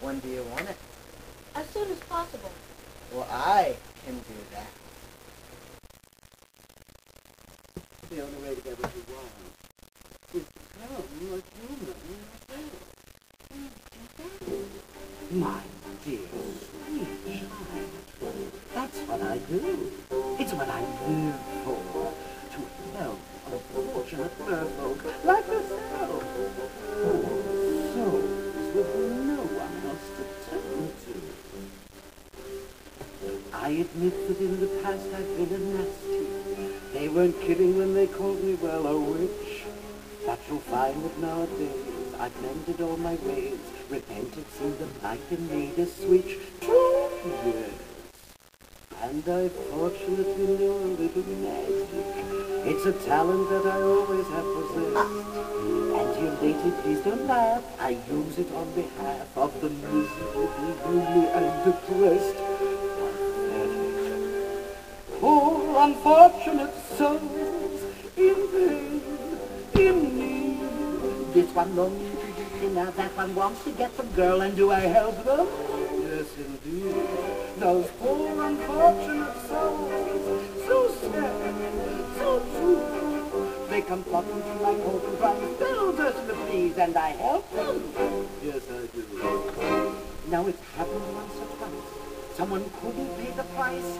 When do you want it? As soon as possible. Well, I can do that. The only way to get what you want is to become a human yourself. My dear sweet child, that's what I do. It's what I live for. To help unfortunate merfolk like yourself. Poor souls with no I admit that in the past I've been a nasty. They weren't kidding when they called me, well, a witch. But you'll find that nowadays I've mended all my ways, repented, seen the light and made a switch. True, yes. And I fortunately know a little magic. It's a talent that I always have possessed. You lady, please. I use it on behalf of the miserable, lonely, and depressed. Poor unfortunate souls in pain, in need. This one longs to be now that one wants to get some girl, and do I help them? Yes, indeed. Those poor unfortunate souls, so sad, so true. They come flocking to my court and crying, "Build us the please," and I help them. Yes, I do. Now it's happened once or twice. Someone couldn't pay the price,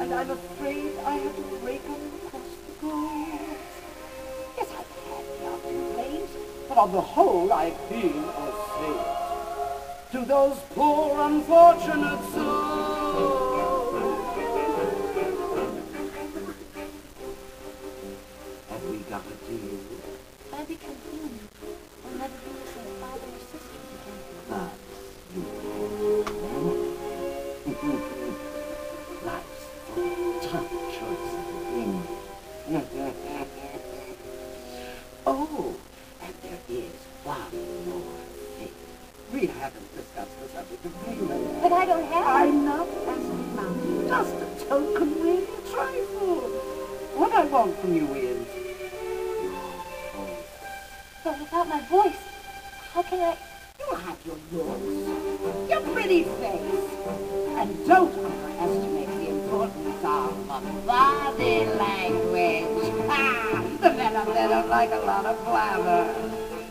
and I'm afraid I had to break them across the goals. Yes, I've had the complaints, but on the whole I've been a saint. To those poor unfortunate souls. Have we got a deal? If I become human, I'll never be the same father or sister again. That's pretty face, and don't underestimate the importance of the body language. Ah, the men of don't like a lot of glamour.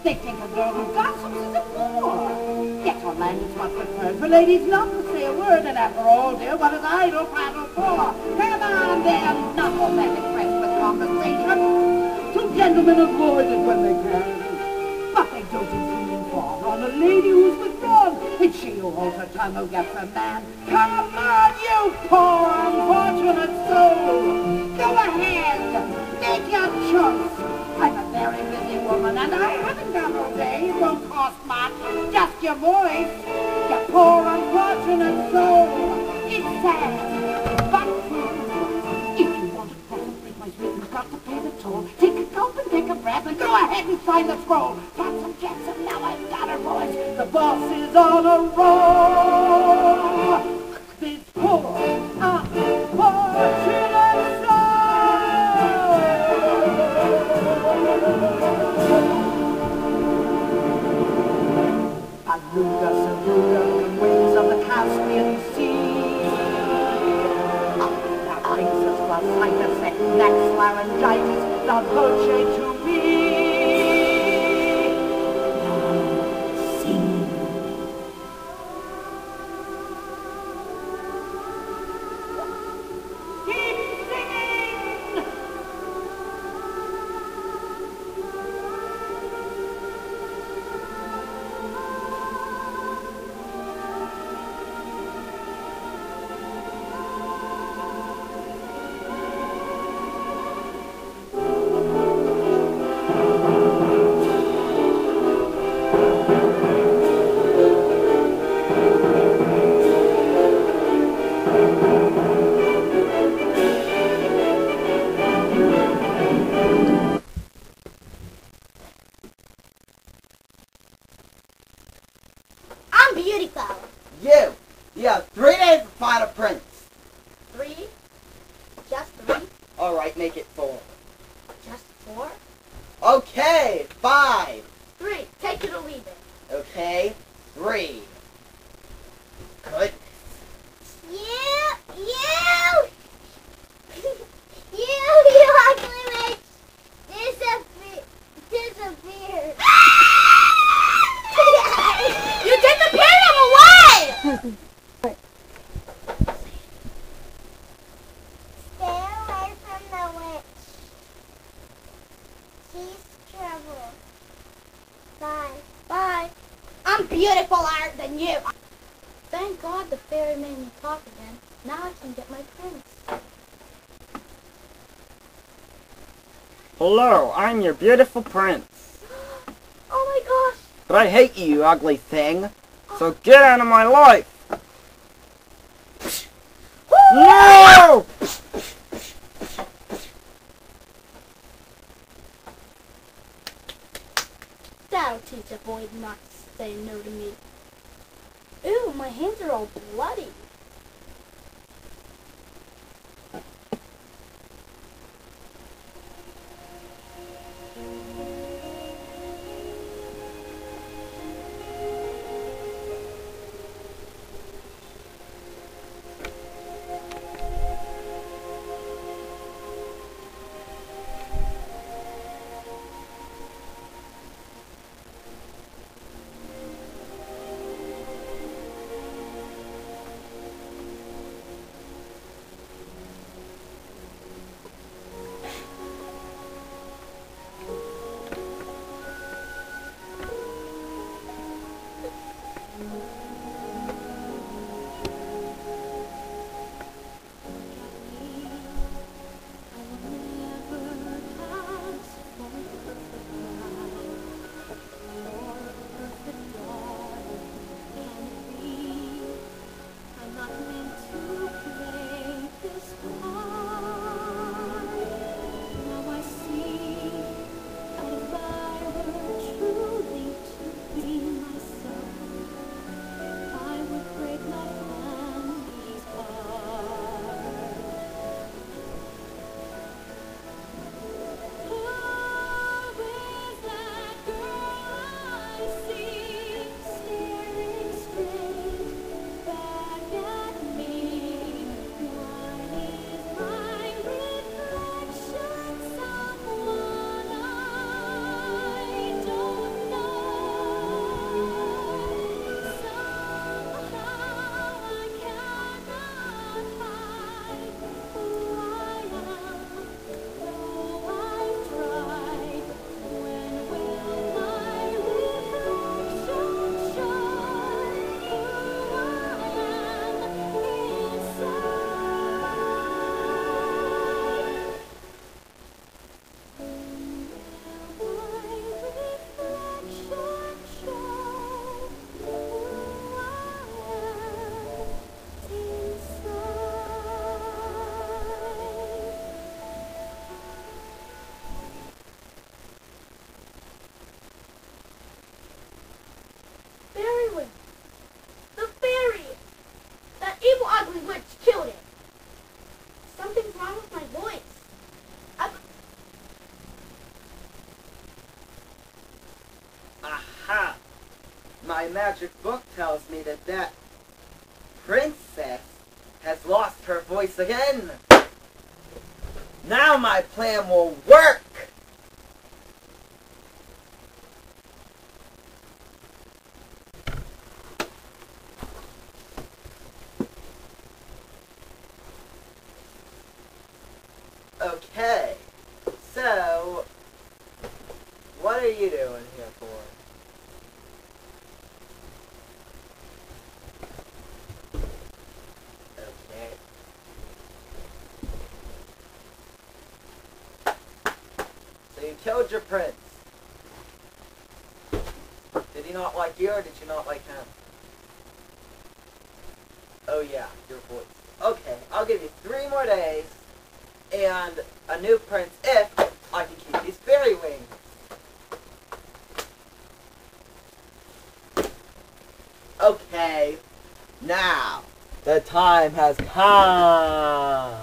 They think a girl who gossips is a bore. Yet her language must preferred for ladies not to say a word, and after all, dear, what is idle prattle for? Come on, then, all men impressed with conversation. Two gentlemen avoid it when they can. But they don't fall on a lady who's withdrawn. It's she who holds her tongue who gets a man. Come on, you poor unfortunate soul. Go ahead. Make your choice. I'm a very busy woman, and I haven't got all day. It won't cost much. Just your voice. You poor unfortunate soul. It's sad, but true. If you want to concentrate my sweet, you've got to pay the toll. Take a gulp and take a breath and go ahead and sign the scroll. Got some chance and now I've boss on a roll. This poor, unfortunate uh, soul. Aluga, Saluga, the winds of the Caspian Sea. Isis, Glacitis, Next laryngitis, the Dolce to Hello, I'm your beautiful prince. Oh my gosh! But I hate you, you ugly thing. So get out of my life. No! That'll teach a boy not to say no to me. Ooh, my hands are all bloody. Magic book tells me that that princess has lost her voice again. Now my plan will work! Okay, so what are you doing here for? Okay. Your prince. Did he not like you or did you not like him? Oh yeah, your voice. Okay, I'll give you three more days and a new prince if I can keep these fairy wings. Okay, now the time has come.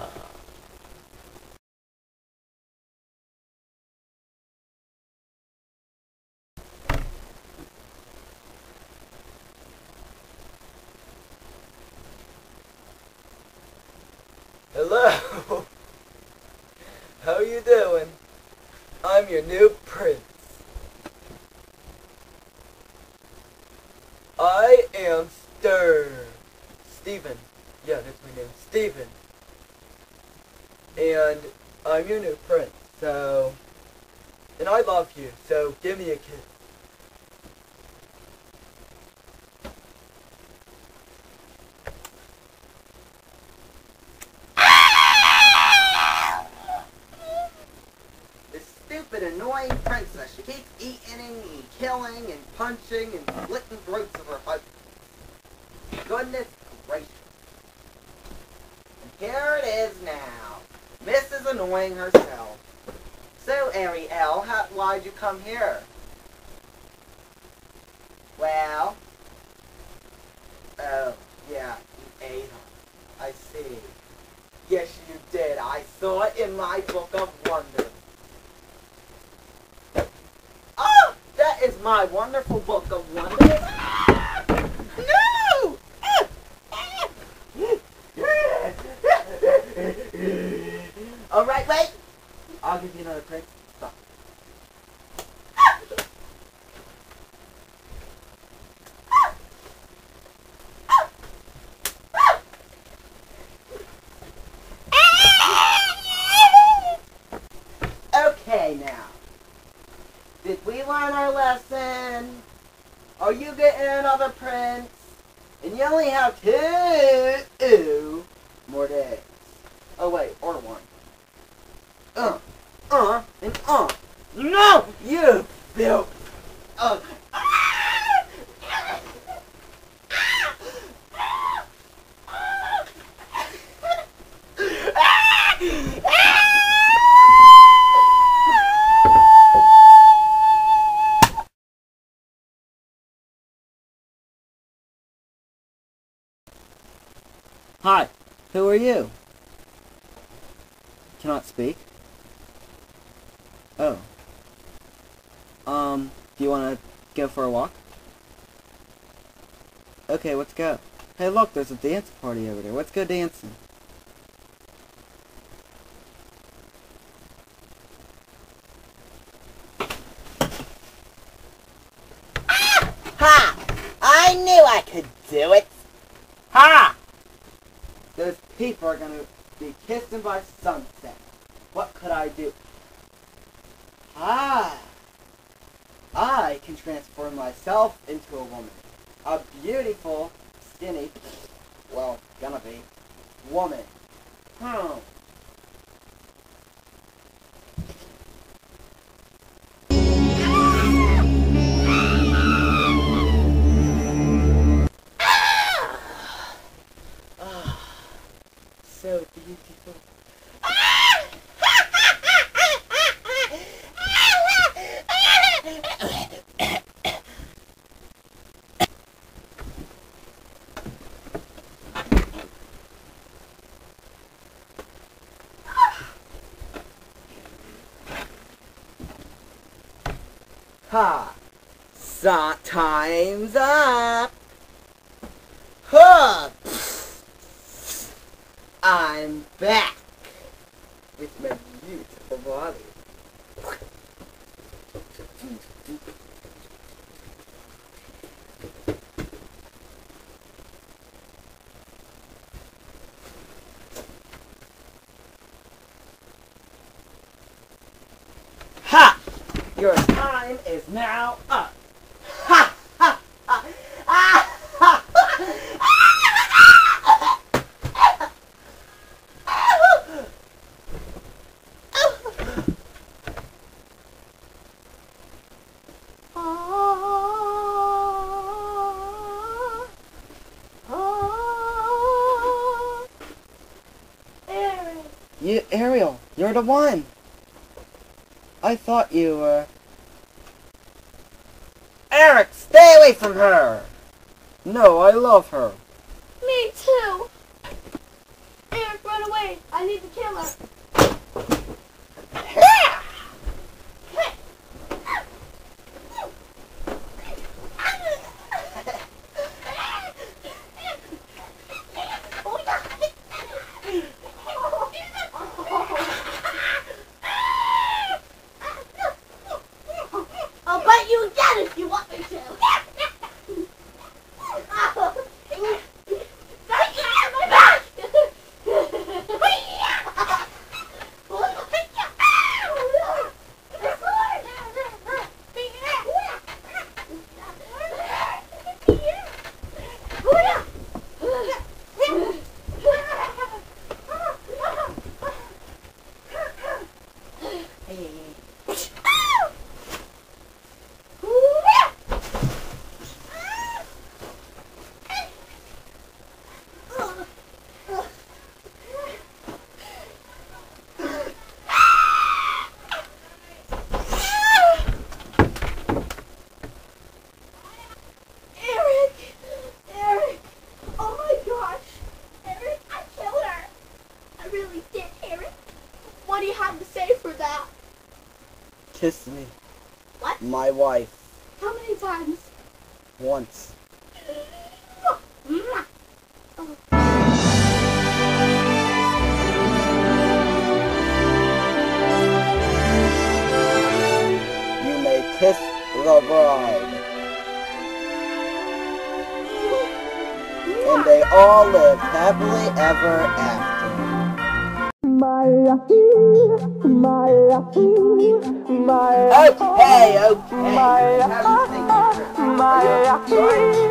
Hello. How you doing? I'm your new prince. I am Stir. Steven. Yeah, that's my name. Steven. And I'm your new prince, so... And I love you, so give me a kiss. This stupid, annoying princess. She keeps eating and killing and punching and splitting throats of her husband. Goodness gracious. And here it is now. Mrs. Annoying herself. So, Ariel, how, why'd you come here? Well, oh, yeah, you ate her. I see. Yes, you did. I saw it in my book of wonders. Oh, that is my wonderful book of wonders. No! All right, wait. I'll give you another prick. Stop. Okay, now. Did we learn our lesson? Are you getting another prince? And you only have two more days. Oh wait, or one. Uh, uh, and uh. No, you filth. Uh. Hi, who are you? Cannot speak. Oh. Um, do you want to go for a walk? Okay, let's go. Hey, look, there's a dance party over there. Let's go dancing. Ha! I knew I could do it. Ha! Are gonna be kissing by sunset. What could I do? Ah! I can transform myself into a woman. A beautiful, skinny, well, gonna be, woman. Hmm. Time's up! Huh! I'm back with my beautiful body. Ha! Your time is now up. You, Ariel, you're the one! I thought you were... Eric, stay away from her! No, I love her. Me too! Eric, run away! I need to kill her. my wife. How many times? Once. You may kiss the bride. And they all lived happily ever after my my my Okay, okay. my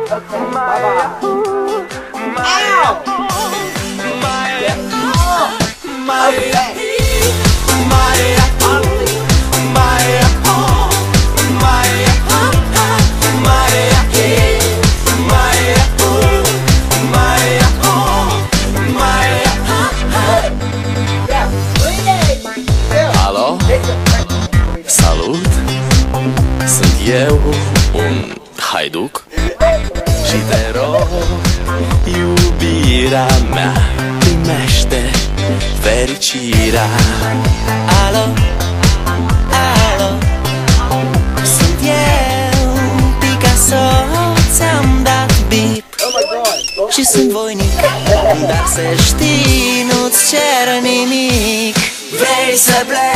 bye-bye. Ow! my It's a blessing.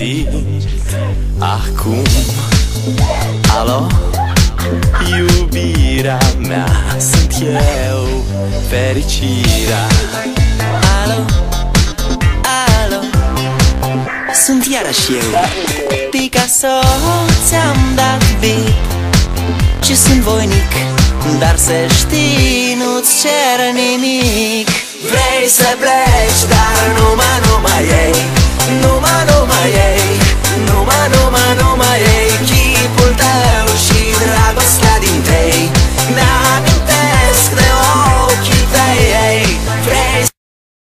simți acum. Alo, iubirea mea Sunt eu, fericirea. Alo, alo? Sunt iarăși eu. Picasso, ți-am dat beat Și sunt voinic Dar să știi, nu-ți cer nimic. Vrei să pleci, dar nu numai, numai ei. Numai, numai ei Numai, numai, numai ei Chipul tău și dragostea din tei N-am